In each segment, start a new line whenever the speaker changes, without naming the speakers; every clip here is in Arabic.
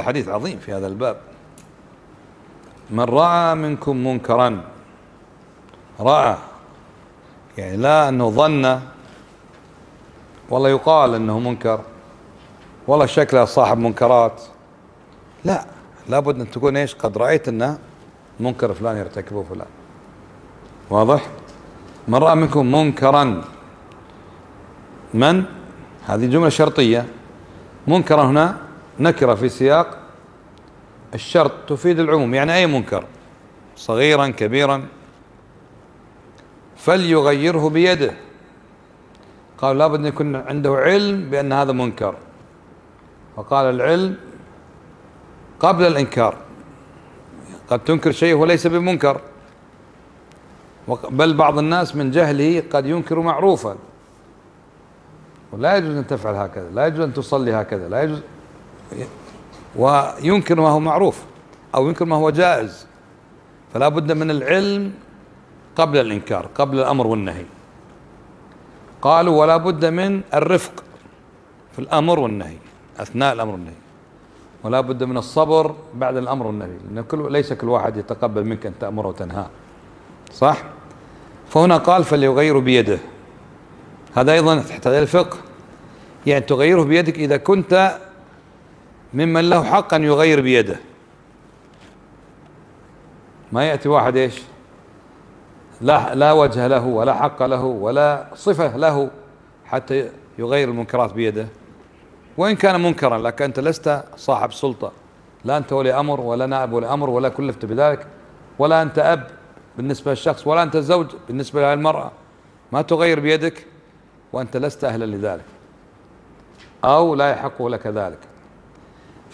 حديث عظيم في هذا الباب. من رأى منكم منكرا رأى يعني لا أنه ظن والله يقال أنه منكر والله شكله صاحب منكرات. لا لابد أن تكون إيش؟ قد رأيت أنه منكر فلان يرتكبه فلان. واضح؟ من رأى منكم منكرا من؟ هذه جملة شرطية. منكرا هنا نكرة في سياق الشرط تفيد العموم يعني أي منكر صغيرا كبيرا فليغيره بيده. قال لابد أن يكون عنده علم بأن هذا منكر. فقال العلم قبل الإنكار. قد تنكر شيء وليس بمنكر. بل بعض الناس من جهله قد ينكر معروفا. ولا يجوز أن تفعل هكذا لا يجوز أن تصلي هكذا لا يجوز وينكر ما هو معروف أو ينكر ما هو جائز. فلا بد من العلم قبل الإنكار قبل الأمر والنهي. قالوا ولا بد من الرفق في الأمر والنهي أثناء الأمر والنهي. ولا بد من الصبر بعد الأمر والنهي لأن كل ليس كل واحد يتقبل منك أن تأمر وتنهى. صح؟ فهنا قال فليغير بيده. هذا أيضا تحتاج الفقه. يعني تغيره بيدك إذا كنت ممن له حق أن يغير بيده. ما يأتي واحد إيش؟ لا, لا وجه له ولا حق له ولا صفة له حتى يغير المنكرات بيده. وإن كان منكرا لكن أنت لست صاحب سلطة. لا أنت ولي أمر ولا نائب ولي أمر ولا كلفت بذلك ولا أنت أب بالنسبة للشخص ولا أنت زوج بالنسبة للمرأة. ما تغير بيدك وأنت لست أهلا لذلك. أو لا يحق لك ذلك.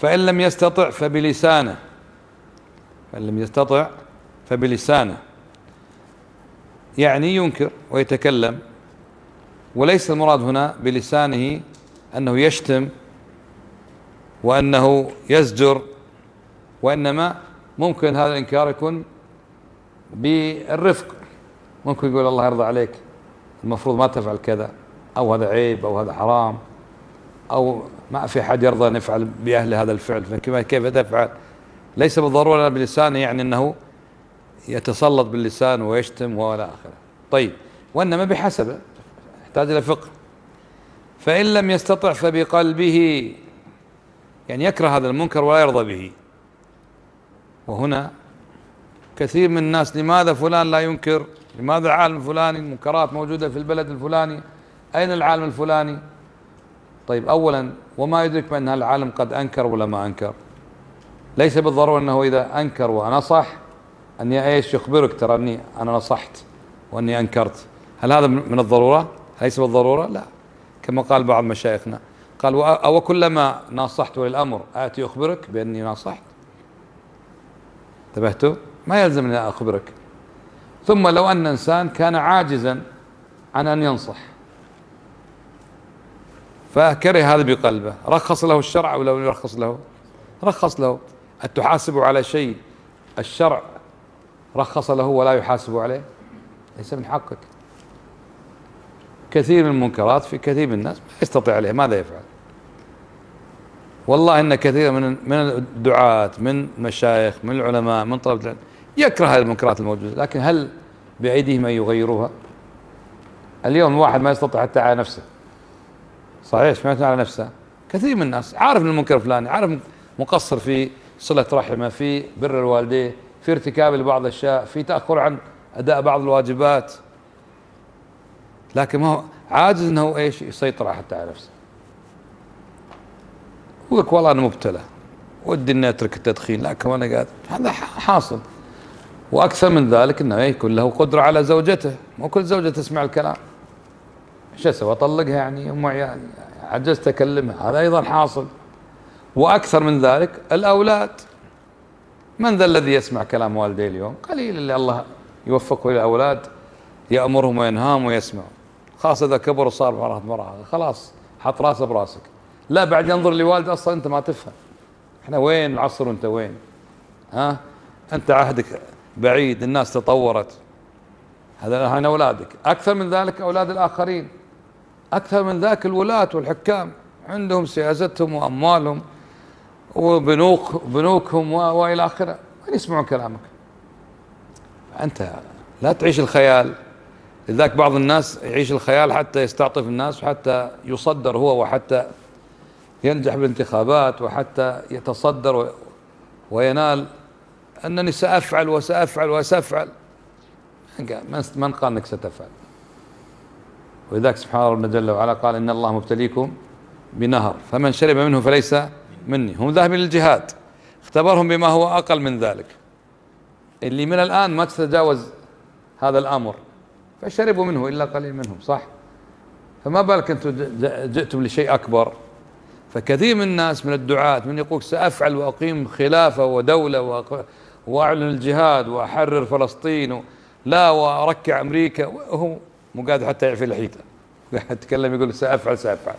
فإن لم يستطع فبلسانه. فإن لم يستطع فبلسانه. يعني ينكر ويتكلم وليس المراد هنا بلسانه أنه يشتم وأنه يزجر وإنما ممكن هذا الإنكار يكون بالرفق. ممكن يقول الله يرضى عليك المفروض ما تفعل كذا أو هذا عيب أو هذا حرام أو ما في أحد يرضى أن يفعل بأهل هذا الفعل. فكيف تفعل؟ ليس بالضرورة بلسانه يعني أنه يتسلط باللسان ويشتم ولا آخره. طيب وإنما بحسبه يحتاج إلى فقه. فإن لم يستطع فبقلبه يعني يكره هذا المنكر ولا يرضى به. وهنا كثير من الناس لماذا فلان لا ينكر؟ لماذا العالم الفلاني المنكرات موجودة في البلد الفلاني؟ أين العالم الفلاني؟ طيب أولا وما يدرك بأن العالم قد أنكر ولا ما أنكر. ليس بالضرورة أنه إذا أنكر ونصح أن إيش؟ يخبرك ترى أني أنا نصحت وأني أنكرت. هل هذا من الضرورة؟ ليس بالضرورة؟ لا. كما قال بعض مشايخنا. قال أو كلما ناصحت ولي الأمر آتي أخبرك بأني ناصحت. انتبهتوا؟ ما يلزم أن أخبرك. ثم لو أن إنسان كان عاجزا عن أن ينصح. فكره هذا بقلبه. رخص له الشرع أو لو يرخص له؟ رخص له. أن تحاسب على شيء؟ الشرع رخص له ولا يحاسب عليه؟ ليس من حقك. كثير من المنكرات في كثير من الناس ما يستطيع عليه ماذا يفعل؟ والله إن كثير من من الدعاة من مشايخ من العلماء من طلبة العلم يكره هذه المنكرات الموجودة. لكن هل بأيديهم أن يغيروها؟ اليوم الواحد ما يستطيع حتى على نفسه. صحيح ما على نفسه كثير من الناس عارف المنكر الفلاني عارف مقصر في صلة رحمة في بر الوالدين في ارتكاب لبعض الأشياء في تأخر عن أداء بعض الواجبات. لكن ما هو عاجز إنه إيش؟ يسيطر حتى على نفسه. يقول لك والله أنا مبتلى ودي إني أترك التدخين. لكن أنا قادر هذا حاصل. وأكثر من ذلك إنه يكون له قدرة على زوجته. مو كل زوجة تسمع الكلام. إيش أسوي؟ أطلقها يعني أم عيالي عجزت أكلمها هذا أيضا حاصل. وأكثر من ذلك الأولاد. من ذا الذي يسمع كلام والديه اليوم؟ قليل اللي الله يوفقه للاولاد يأمرهم وينهاهم ويسمع خاصه إذا كبر وصار مرة مرة خلاص حط راسه براسك. لا بعد ينظر لوالد أصلا أنت ما تفهم. إحنا وين العصر وأنت وين؟ ها؟ أنت عهدك بعيد الناس تطورت. هذا هنا أولادك. أكثر من ذلك أولاد الآخرين. أكثر من ذاك الولاة والحكام. عندهم سياستهم وأموالهم وبنوك بنوكهم وإلى آخره. وين يسمعون كلامك؟ أنت لا تعيش الخيال. لذلك بعض الناس يعيش الخيال حتى يستعطف الناس وحتى يصدر هو وحتى ينجح بالانتخابات وحتى يتصدر وينال. أنني سأفعل وسأفعل وسأفعل. من قال أنك ستفعل؟ ولذلك سبحان ربنا جل وعلا قال إن الله مبتليكم بنهر فمن شرب منه فليس مني. هم ذاهبين للجهاد اختبرهم بما هو أقل من ذلك. اللي من الآن ما تتجاوز هذا الأمر فشربوا منه إلا قليل منهم صح؟ فما بالك أنتم جئتم لشيء أكبر؟ فكثير من الناس من الدعاة من يقول سأفعل وأقيم خلافة ودولة وأعلن الجهاد وأحرر فلسطين لا وأركع أمريكا وهو مو قادر حتى يعفي لحيته قاعد يتكلم يقول سأفعل سأفعل.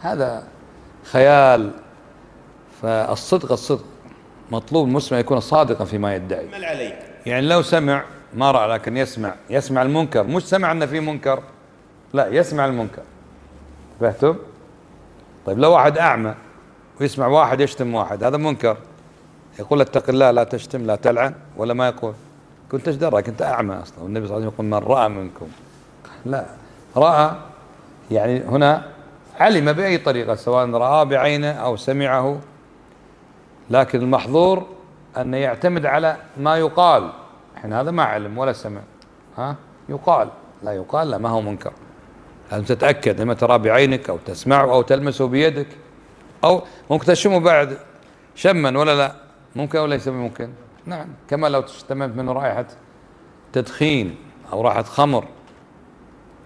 هذا خيال. فالصدق الصدق. مطلوب المسلم يكون صادقا فيما يدعي. عليك. يعني لو سمع ما رأى لكن يسمع. يسمع المنكر. مش سمع أن في منكر. لا يسمع المنكر. فهمتم؟ طيب لو واحد أعمى ويسمع واحد يشتم واحد هذا منكر. يقول اتق الله لا تشتم لا تلعن ولا ما يقول. كنت إيش دراك أنت أعمى أصلا. والنبي صلى الله عليه وسلم يقول من رأى منكم. لا. راى يعني هنا علم بأي طريقة سواء راه بعينه أو سمعه. لكن المحظور أن يعتمد على ما يقال. إحنا هذا ما علم ولا سمع. ها؟ يقال. لا يقال لا ما هو منكر. لازم تتأكد لما ترى بعينك أو تسمعه أو تلمسه بيدك. أو ممكن تشمه بعد. شما ولا لا؟ ممكن أو ليس بممكن. نعم. كما لو تشتمت منه رائحة تدخين أو رائحة خمر.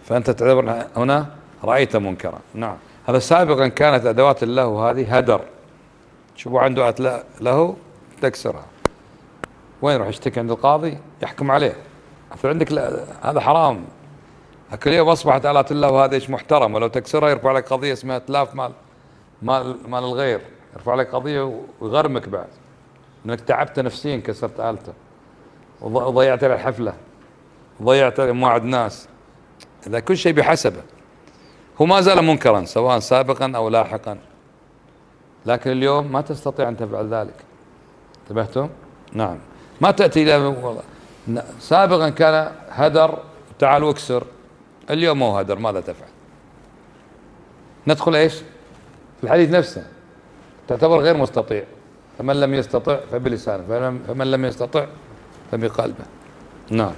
فأنت تعتبر هنا رأيت منكرا. نعم. هذا سابقا كانت أدوات الله هذه هدر. شوفوا عنده له تكسرها. وين يروح يشتكي عند القاضي؟ يحكم عليه. عندك هذا حرام. لكن اليوم أصبحت آلات الله وهذا إيش محترم ولو تكسرها يرفع لك قضية اسمها إتلاف مال مال مال الغير. يرفع لك قضية ويغرمك بعد. إنك تعبت نفسيا كسرت آلته. وضيعت له الحفلة. وضيعت له موعد ناس. إذا كل شيء بحسبه. هو ما زال منكرا سواء سابقا أو لاحقا. لكن اليوم ما تستطيع أن تفعل ذلك. انتبهتم؟ نعم. ما تأتي إلى سابقا كان هدر تعال واكسر. اليوم مو هدر ماذا تفعل؟ ندخل إيش؟ في الحديث نفسه. تعتبر غير مستطيع. فمن لم يستطع فبلسانه فمن لم يستطع فبقلبه. نعم.